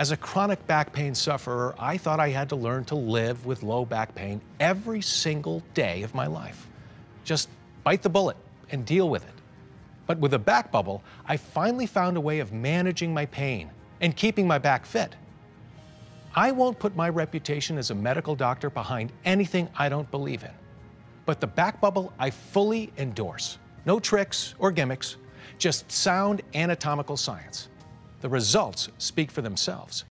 As a chronic back pain sufferer, I thought I had to learn to live with low back pain every single day of my life. Just bite the bullet and deal with it. But with a back bubble, I finally found a way of managing my pain and keeping my back fit. I won't put my reputation as a medical doctor behind anything I don't believe in. But the back bubble I fully endorse. No tricks or gimmicks, just sound anatomical science. The results speak for themselves.